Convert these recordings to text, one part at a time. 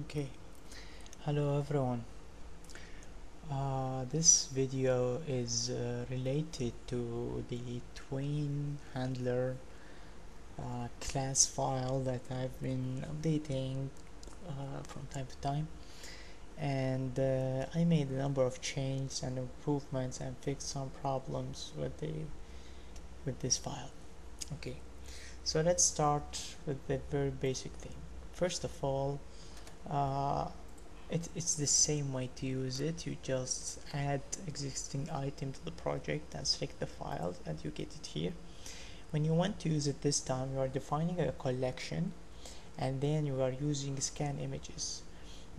okay. Hello everyone. Uh, this video is uh, related to the Twain handler uh, class file that I've been updating uh, from time to time. And uh, I made a number of changes and improvements and fixed some problems with the with this file. Okay. So let's start with the very basic thing. First of all uh, it, it's the same way to use it. You just add existing item to the project and select the files and you get it here. When you want to use it this time you are defining a collection and then you are using scan images.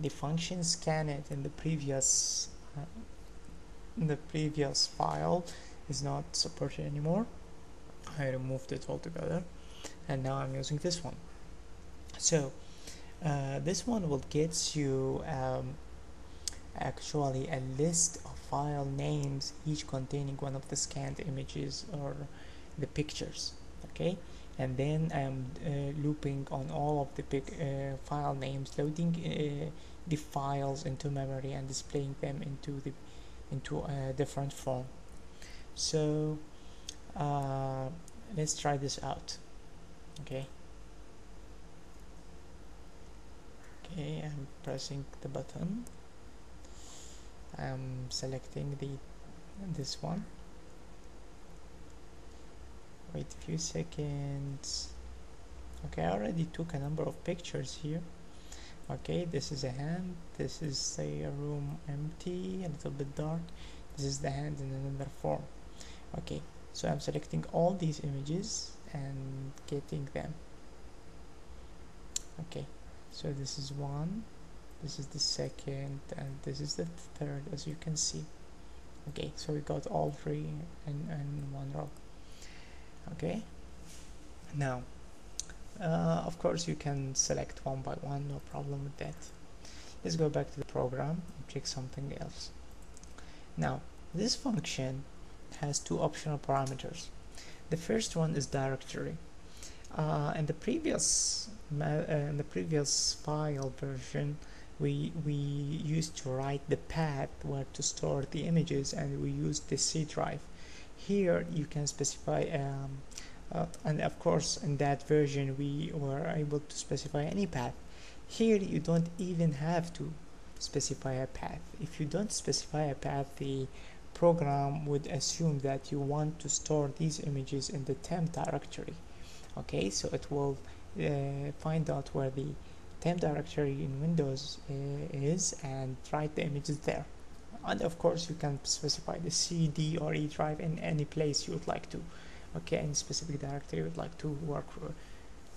The function scan it in the previous uh, in the previous file is not supported anymore. I removed it altogether and now I'm using this one. So uh, this one will get you um, actually a list of file names each containing one of the scanned images or the pictures okay? And then I'm uh, looping on all of the pic, uh, file names loading uh, the files into memory and displaying them into the into a different form. So uh, let's try this out okay okay I'm pressing the button. I'm selecting the this one. Wait a few seconds. Okay I already took a number of pictures here. Okay this is a hand. This is a room empty a little bit dark. This is the hand in another form. Okay so I'm selecting all these images and getting them. Okay so this is one this is the second and this is the third as you can see. Okay so we got all three in, in one row. Okay. Now uh, of course you can select one by one no problem with that. Let's go back to the program and check something else. Now this function has two optional parameters. The first one is directory uh, in the previous uh, in the previous file version we we used to write the path where to store the images and we used the C drive. Here you can specify um, uh, and of course in that version we were able to specify any path. Here you don't even have to specify a path. If you don't specify a path the program would assume that you want to store these images in the temp directory okay so it will uh, find out where the temp directory in Windows uh, is and write the images there. And of course you can specify the CD or E drive in any place you would like to. Okay any specific directory you would like to work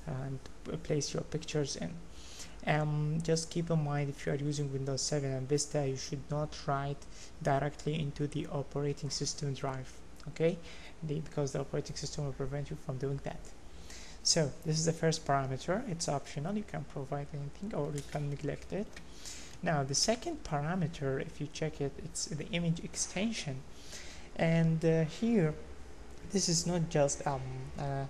and place your pictures in. Um, just keep in mind if you are using Windows 7 and Vista you should not write directly into the operating system drive. Okay? The, because the operating system will prevent you from doing that so this is the first parameter. It's optional. You can provide anything or you can neglect it. Now the second parameter if you check it it's the image extension. And uh, here this is not just um, uh,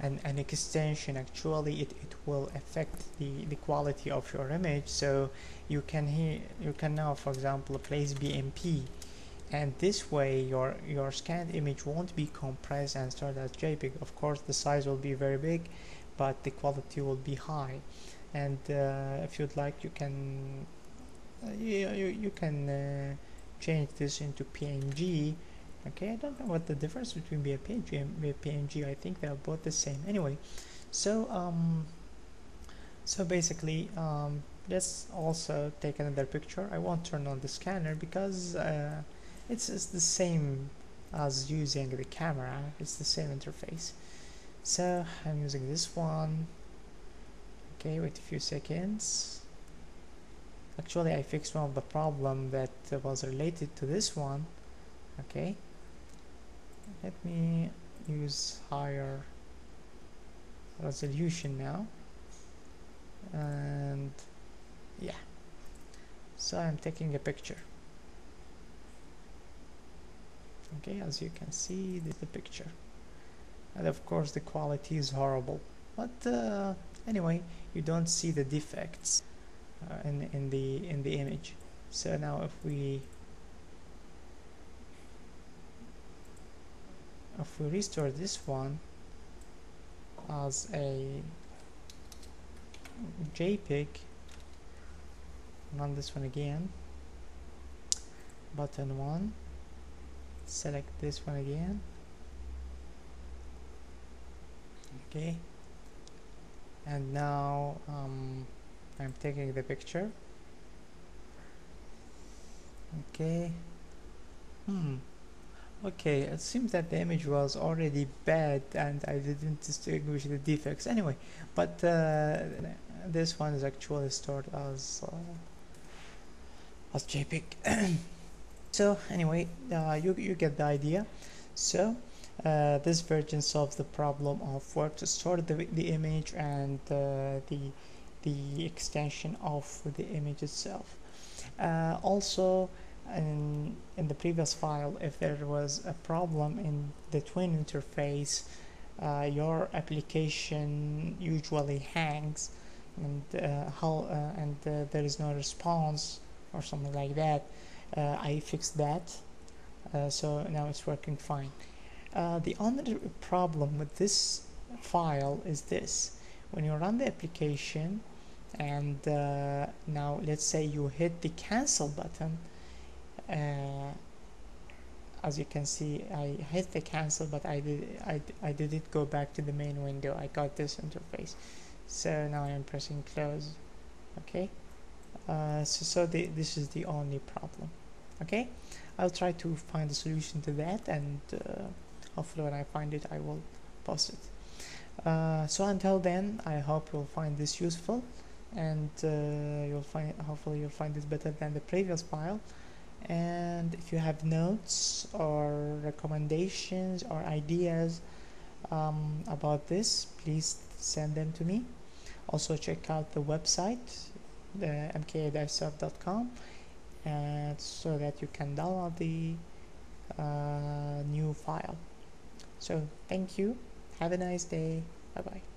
an, an extension. Actually it, it will affect the, the quality of your image. So you can here you can now for example place BMP and this way your your scanned image won't be compressed and stored as JPEG. Of course the size will be very big but the quality will be high. And uh, if you'd like you can uh, you, you, you can uh, change this into PNG okay I don't know what the difference between BMP and PNG I think they're both the same. Anyway so um so basically um, let's also take another picture. I won't turn on the scanner because uh, it's, the same as using the camera. It's the same interface. So I'm using this one. Okay wait a few seconds. Actually I fixed one of the problem that was related to this one. Okay. Let me use higher resolution now. And yeah. So I'm taking a picture okay as you can see this is the picture. And of course the quality is horrible. But uh, anyway you don't see the defects uh, in in the in the image. So now if we if we restore this one as a JPEG run this one again button 1 select this one again. Okay. And now um, I'm taking the picture. Okay. Hmm. Okay it seems that the image was already bad and I didn't distinguish the defects. Anyway but uh, this one is actually stored as uh, as JPEG so anyway uh, you, you get the idea. So uh, this version solves the problem of where to store the, the image and uh, the the extension of the image itself. Uh, also in, in the previous file if there was a problem in the Twain interface uh, your application usually hangs and uh, how uh, and there is no response or something like that uh, I fixed that. Uh, so now it's working fine. The only problem with this file is this. When you run the application and now let's say you hit the cancel button uh, as you can see I hit the cancel but I did I, I didn't go back to the main window. I got this interface. So now I'm pressing close. Okay? Uh, so, so the, this is the only problem okay? I'll try to find a solution to that and uh, hopefully when I find it I will post it. Uh, so until then I hope you'll find this useful and uh, you'll find hopefully you'll find this better than the previous file and if you have notes or recommendations or ideas um, about this please send them to me. Also check out the website the mkasoft.com and so that you can download the uh, new file. So thank you. Have a nice day. Bye bye